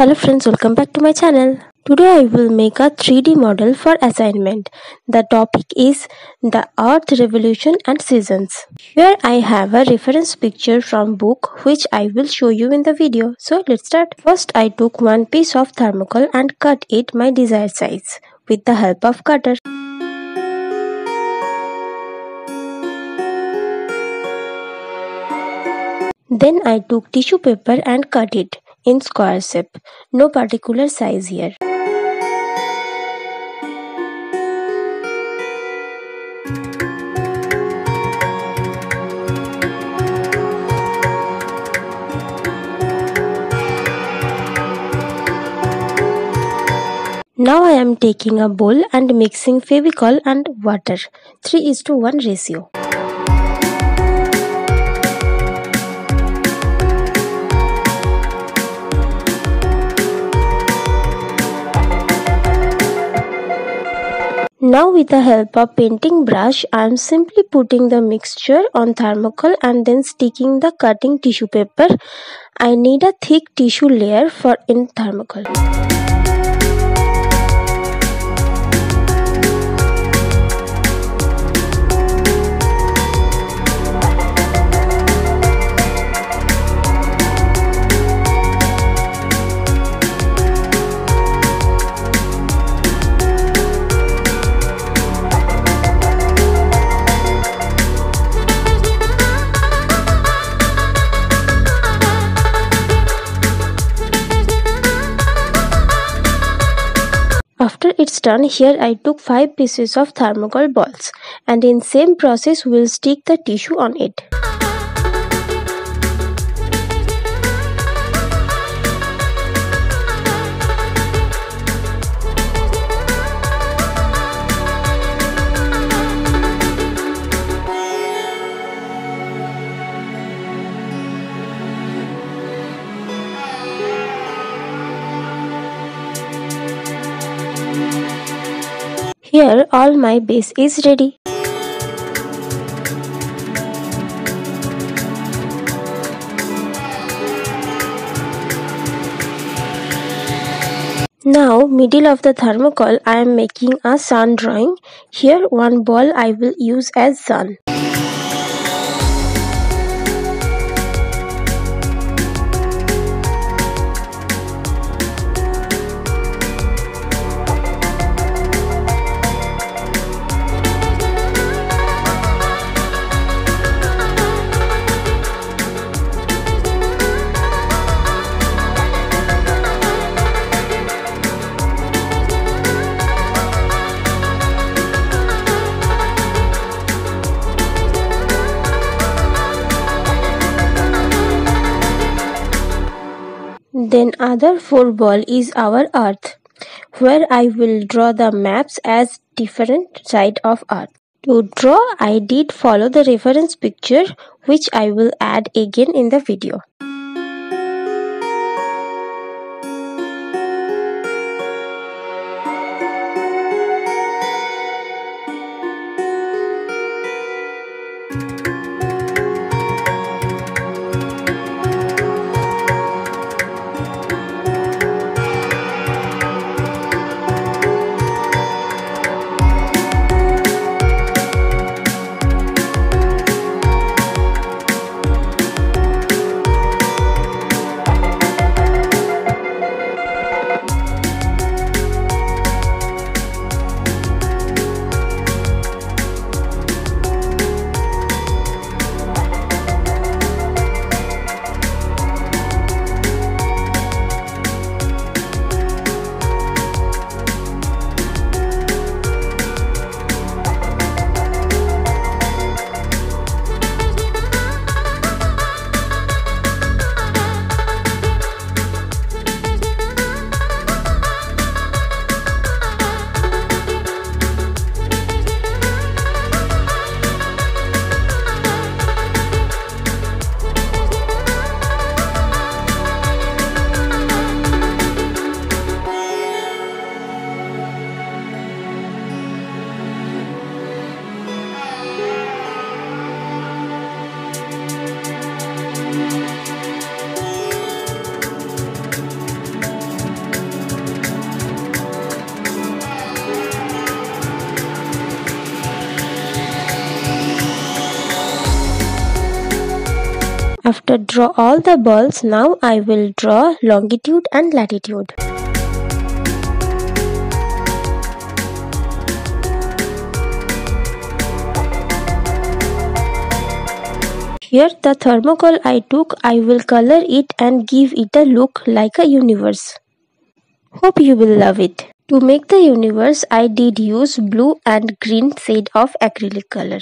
Hello friends, welcome back to my channel. Today I will make a 3D model for assignment. The topic is the earth revolution and seasons. Here I have a reference picture from book which I will show you in the video. So let's start. First I took one piece of thermocol and cut it my desired size with the help of cutter. Then I took tissue paper and cut it in square shape, no particular size here. Now I am taking a bowl and mixing Fevicol and water 3 is to 1 ratio. Now with the help of painting brush, I am simply putting the mixture on thermocol and then sticking the cutting tissue paper. I need a thick tissue layer for in thermocol. After it's done, here I took 5 pieces of thermocol balls and in same process we'll stick the tissue on it. Here all my base is ready. Now middle of the thermocol I am making a sun drawing. Here one ball I will use as sun. Other four ball is our earth, where I will draw the maps as different side of earth. To draw I did follow the reference picture which I will add again in the video. After draw all the balls, now I will draw longitude and latitude. Here the thermocol I took, I will color it and give it a look like a universe. Hope you will love it. To make the universe, I did use blue and green shade of acrylic color.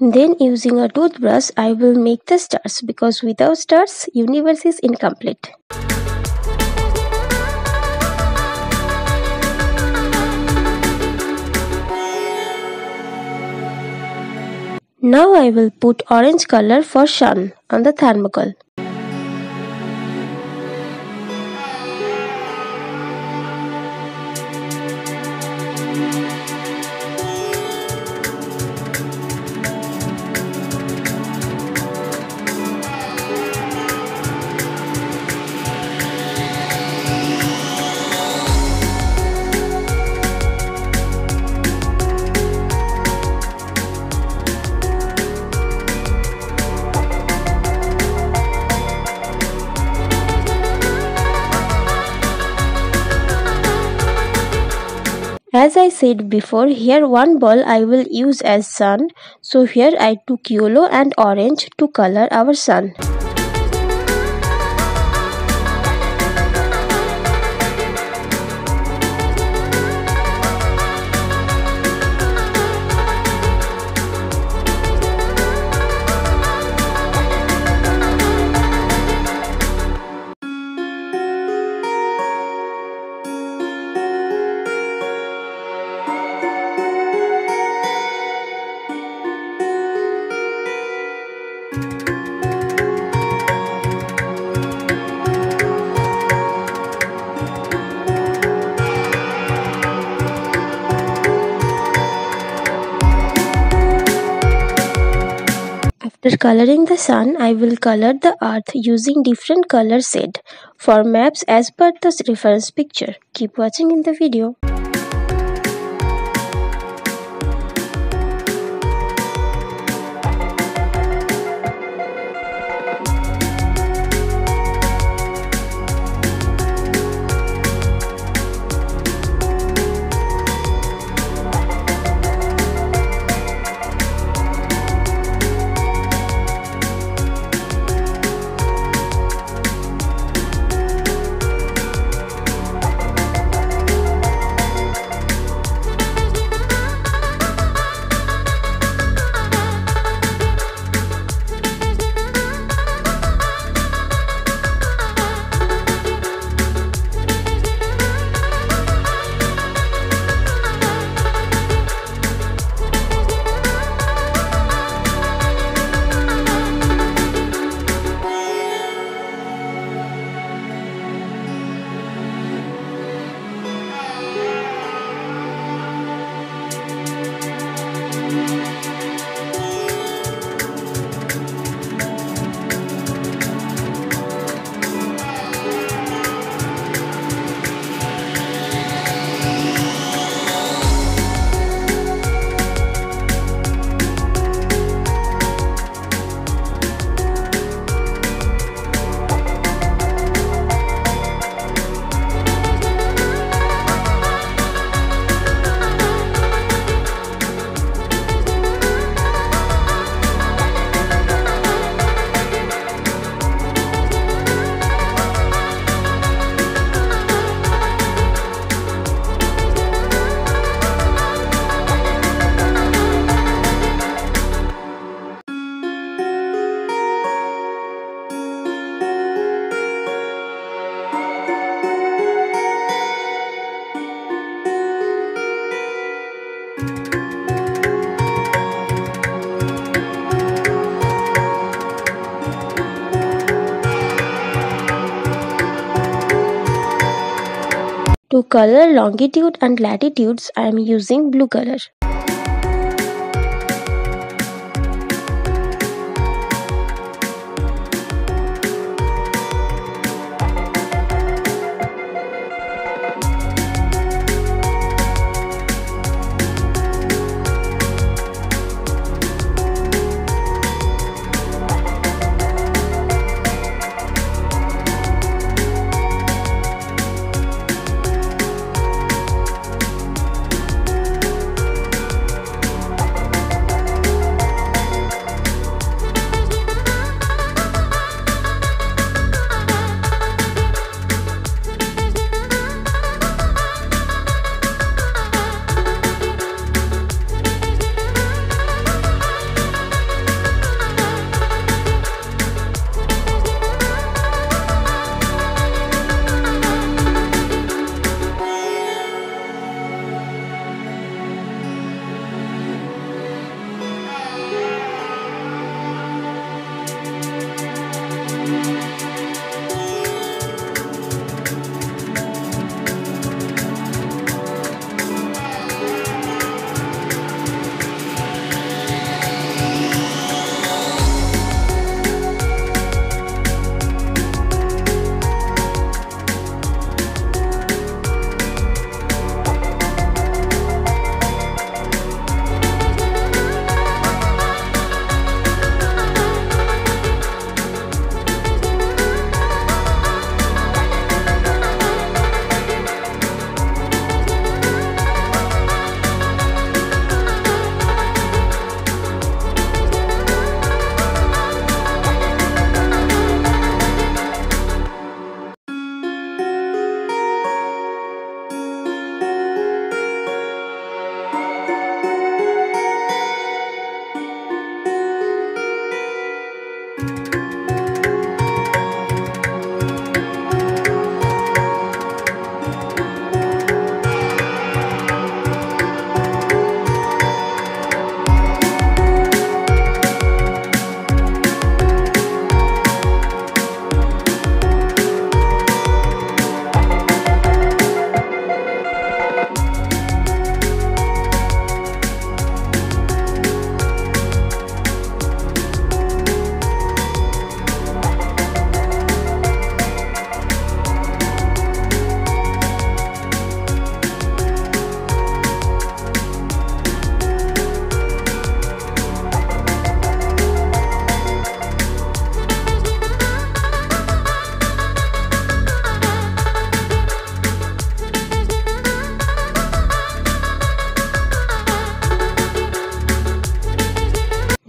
Then using a toothbrush I will make the stars because without stars universe is incomplete. Now I will put orange color for sun on the thermocol. I said before, here one ball I will use as sun. So here I took yellow and orange to color our sun. After coloring the sun, I will color the earth using different color shade for maps as per the reference picture. Keep watching in the video. To color longitude and latitudes, I am using blue color.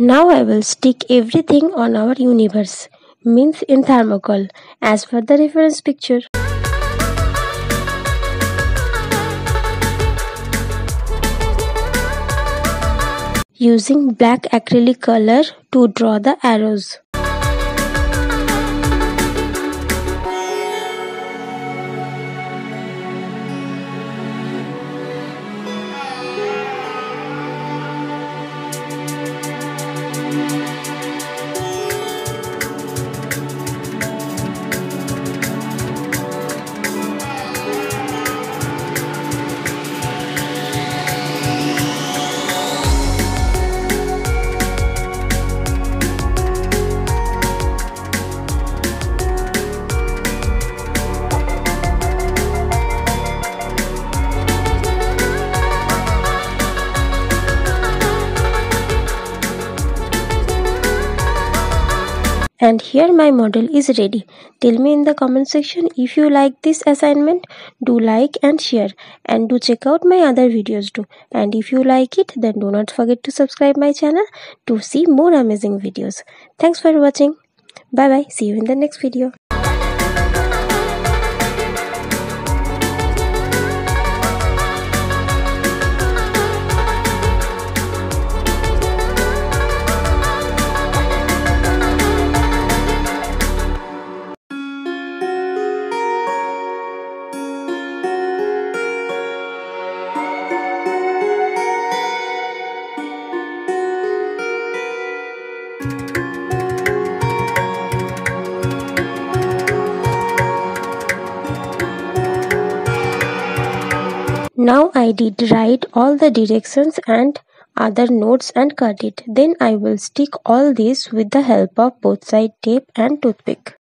Now I will stick everything on our universe, means in thermocol, as per the reference picture. Using black acrylic color to draw the arrows. And here my model is ready. Tell me in the comment section if you like this assignment do like and share. And do check out my other videos too. And if you like it then do not forget to subscribe my channel to see more amazing videos. Thanks for watching. Bye bye. See you in the next video did write all the directions and other notes and cut it. Then I will stick all this with the help of both side tape and toothpick.